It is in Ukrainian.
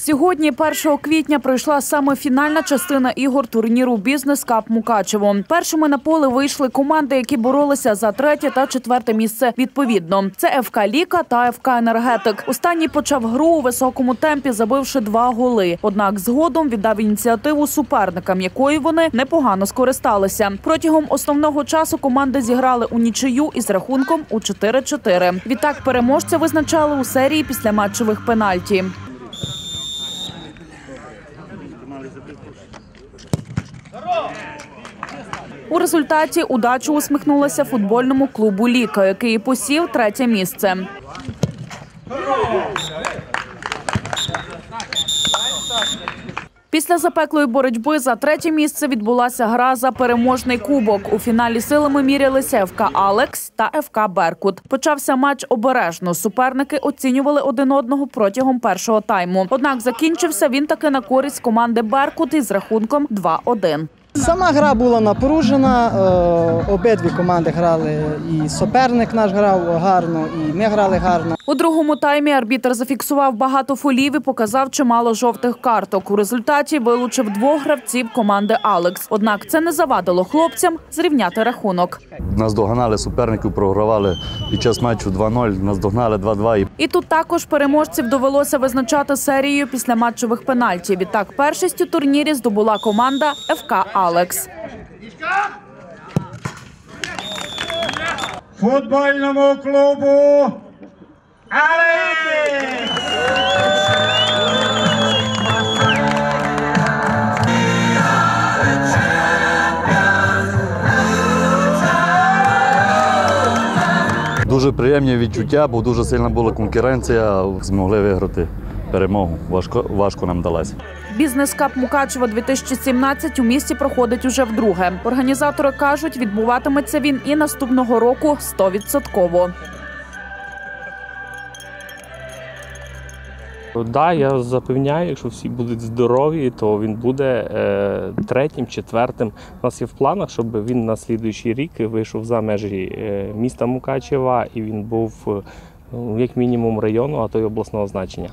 Сьогодні, 1 квітня, пройшла саме фінальна частина ігор турніру Бізнес Кап Мукачево. Першими на поле вийшли команди, які боролися за третє та четверте місце відповідно. Це ФК Ліка та ФК Енергетик. Останній почав гру у високому темпі, забивши два голи. Однак згодом віддав ініціативу суперникам, якої вони непогано скористалися. Протягом основного часу команди зіграли у нічию із рахунком у 4-4. Відтак переможця визначали у серії після матчових пенальті. У результаті удачу усміхнулася футбольному клубу Ліка, який посів третє місце. Після запеклої боротьби за третє місце відбулася гра за переможний кубок. У фіналі силами мірялися ФК Алекс та ФК Беркут. Почався матч обережно. Суперники оцінювали один одного протягом першого тайму. Однак закінчився він таки на користь команди Беркут із рахунком 2-1. Сама гра була напружена, е, обидві команди грали, і суперник наш грав гарно, і ми грали гарно. У другому таймі арбітр зафіксував багато фолів і показав чимало жовтих карток. У результаті вилучив двох гравців команди Алекс. Однак це не завадило хлопцям зрівняти рахунок. Нас доганали суперників, програвали під час матчу 2-0, нас догнали 2-2 і І тут також переможців довелося визначати серією після матчових пенальтів. Відтак першість у турнірі здобула команда ФК Алекс. футбольному клубу Алекс! Дуже приємні відчуття, бо дуже сильна була конкуренція. Змогли виграти перемогу. Важко, важко нам далася. Бізнес Кап Мукачева 2017 у місті проходить уже вдруге. Організатори кажуть, відбуватиметься він і наступного року 100%. Да, я запевняю, якщо всі будуть здорові, то він буде е, третім, четвертим. У нас є в планах, щоб він на слідуючий рік вийшов за межі е, міста Мукачева і він був е, ну, як мінімум району, а то й обласного значення.